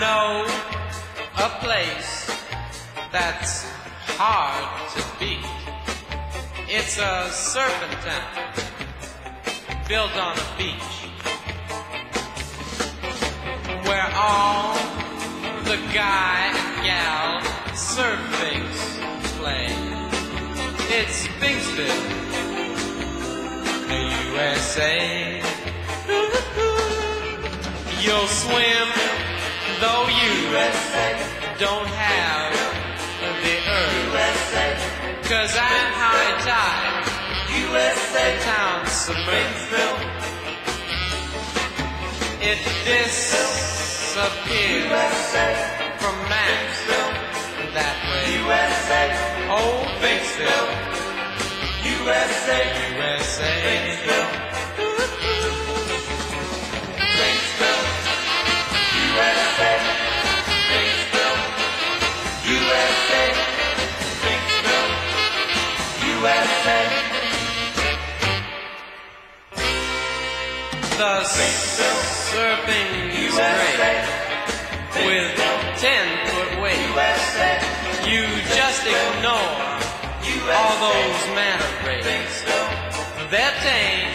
know a place that's hard to beat. It's a serpentine built on a beach where all the guy and gal surfings play. It's Finksville, the USA. You'll swim, you don't have the earth. Cause at high tide, USA town Springfield, it disappears from Maxville that way. Oh, Finksville, USA, USA. The surfing's great with ten foot waves. You just ignore all those manta rays. They're tame.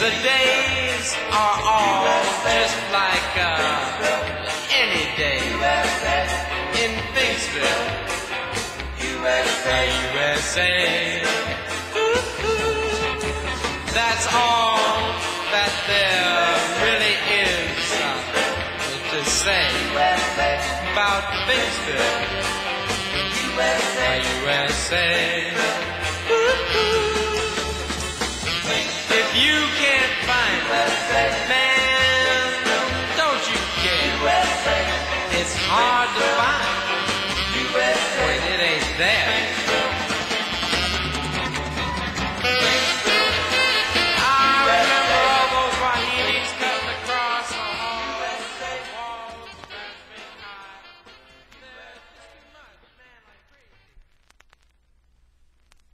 The days are all just like uh, USA. That's all that there really is to say about Finksville, USA. If you can't find it, man, don't you care. It's hard to find.